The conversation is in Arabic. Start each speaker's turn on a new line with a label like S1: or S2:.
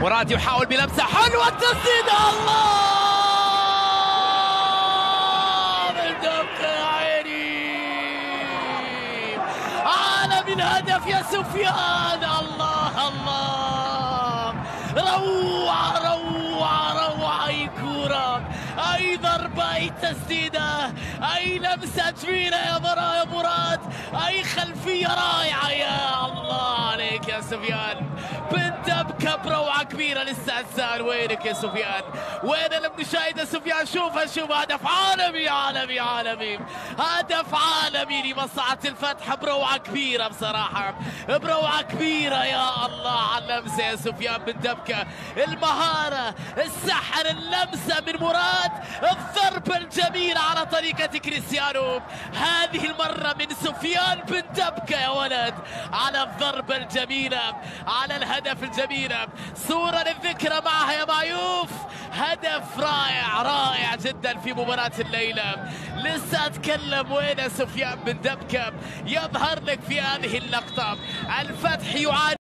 S1: مراد يحاول بلمسة حلوة التسديد الله! بالدق يا عيني. عالم الهدف يا سفيان. الله الله! روعه روعه روعه أي كوره أي ضربة أي تسديدة أي لمسة جميله يا مرا يا مراد. أي خلفية رائعة. سفيان. بنت أبكى بروعة كبيرة لسه انسان وينك يا سفيان؟ وين المشاهد يا سفيان؟ شوف شوف هدف عالمي عالمي عالمي. هدف عالمي لمصلحة الفتح. بروعة كبيرة بصراحة. بروعة كبيرة يا الله على اللمسة يا سفيان. بن دبكه المهارة السحر اللمسة من مراد الضربه الجميله على طريقة كريستيانو. هذه المرة من سفيان بن دبكه يا ولد على الضربه الجميله على الهدف الجميل. صورة للذكرى معها يا معيوف هدف رائع رائع جدا في مباراة الليلة. لسه أتكلم وين سفيان بن دبكه يظهر لك في هذه اللقطة. الفتح يعاني.